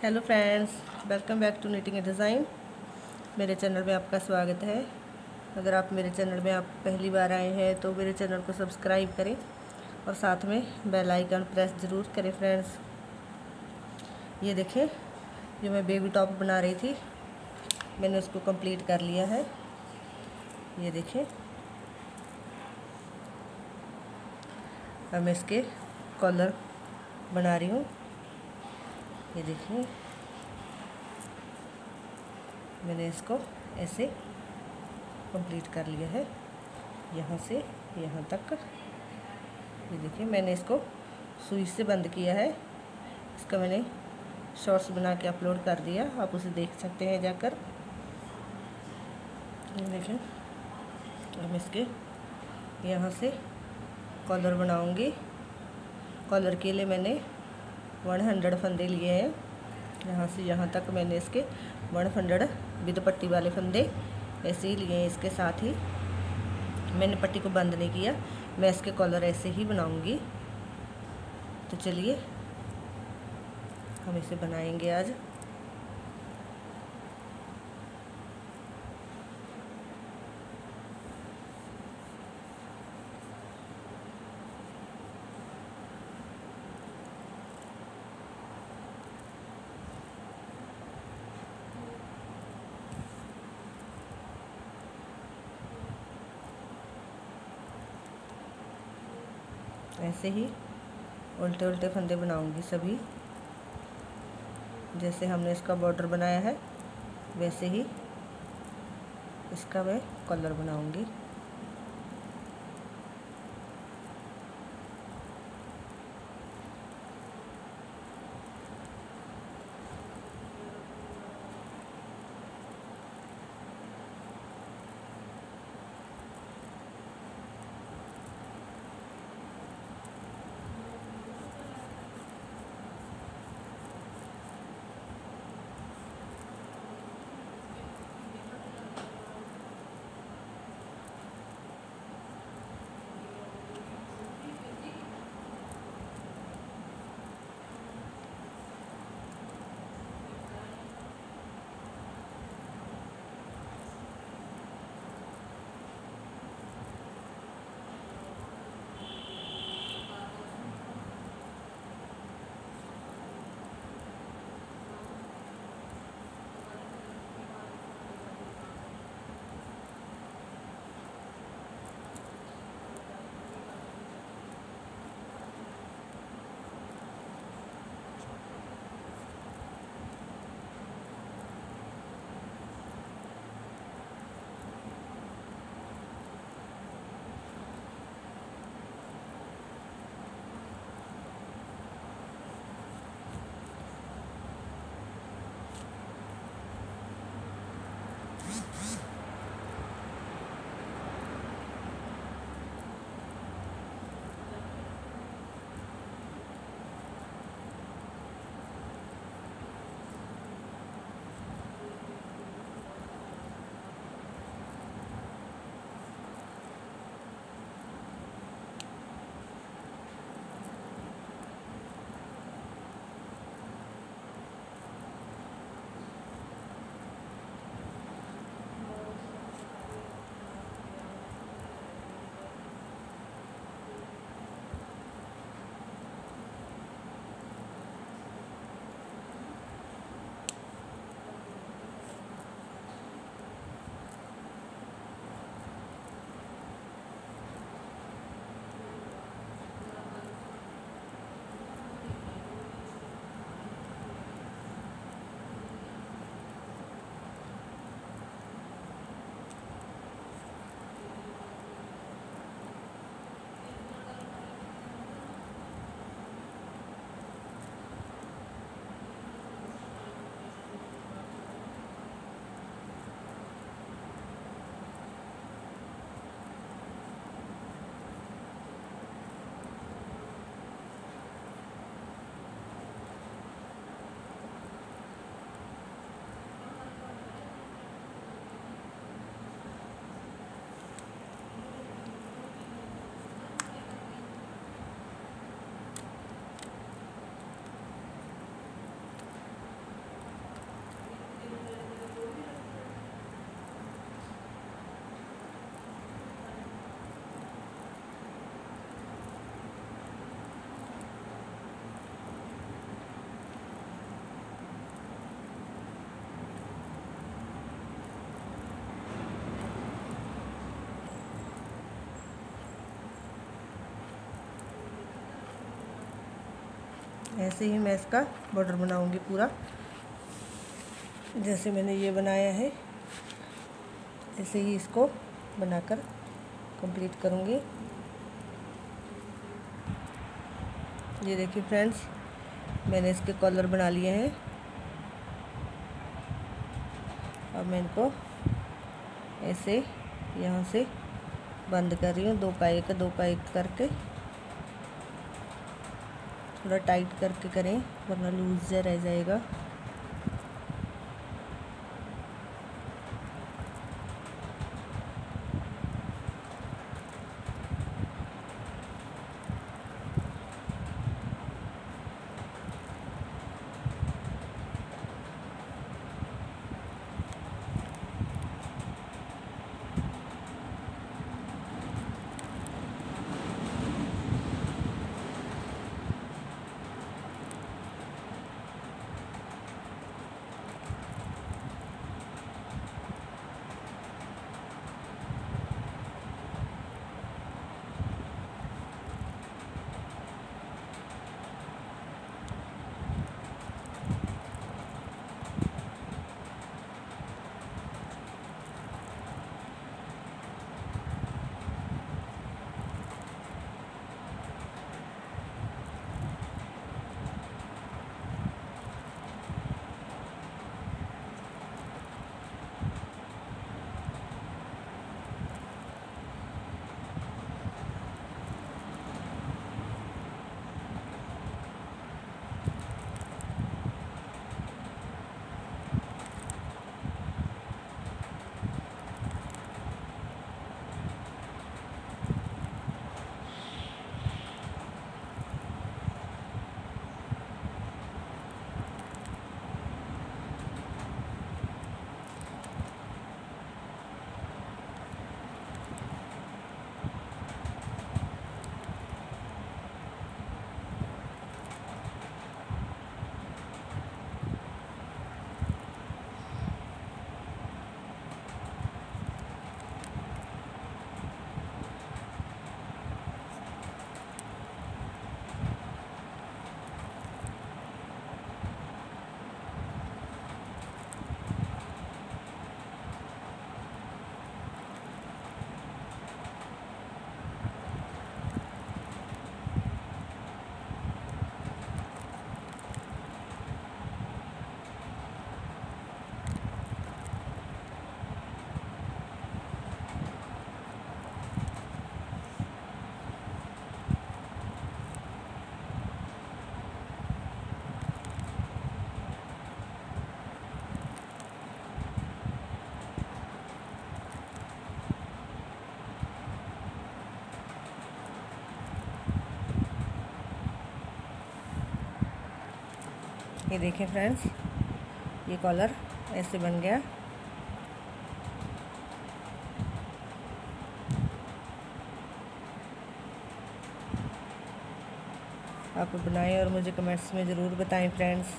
Hello friends welcome back to knitting design मेरे channel में आपका स्वागत है। अगर आप मेरे चैनल में आप पहली बार आए हैं तो मेरे चैनल को सब्सक्राइब करें और साथ में बेल आइकन प्रेस ज़रूर करें फ्रेंड्स ये देखें, जो मैं बेबी टॉप बना रही थी, मैंने उसको कंप्लीट कर लिया है। ये देखें। अब मैं इसके कॉलर बना रही हूँ। ये देखिए। मैंने इसको ऐसे कंप्लीट कर लिया है। यहाँ से यहाँ तक। ये देखिए, मैंने इसको सुई से बंद किया है। इसका मैंने शॉर्ट्स बना के अपलोड कर दिया। आप उसे देख सकते हैं जाकर। ये देखें अब इसके यहाँ से कॉलर बनाऊँगी। कॉलर के लिए मैंने वन हंड्रेड फंदे लिए हैं। यहाँ से यहाँ तक मैंने इसके वन हंड्रेड विद पट्टी वाले फंदे ऐसे ही लिए हैं। इसके साथ ही मैंने पट्टी को बंद नहीं किया, मैं इसके कॉलर ऐसे ही बनाऊँगी। तो चलिए, हम इसे बनाएँगे आज। ऐसे ही उल्टे उल्टे फंदे बनाऊँगी सभी। जैसे हमने इसका बॉर्डर बनाया है, वैसे ही इसका मैं कलर बनाऊँगी। ऐसे ही मैं इसका बॉर्डर बनाऊँगी पूरा। जैसे मैंने ये बनाया है, ऐसे ही इसको बनाकर कंप्लीट करूँगी। ये देखिए फ्रेंड्स मैंने इसके कॉलर बना लिए हैं। अब मैं इनको ऐसे यहाँ से बंद कर रही हूँ, दो का एक दो का एक करके। थोड़ा टाइट करके करें वरना लूज रह जाएगा। ये देखें फ्रेंड्स ये कॉलर ऐसे बन गया। आप बनाएँ और मुझे कमेंट्स में ज़रूर बताएँ फ्रेंड्स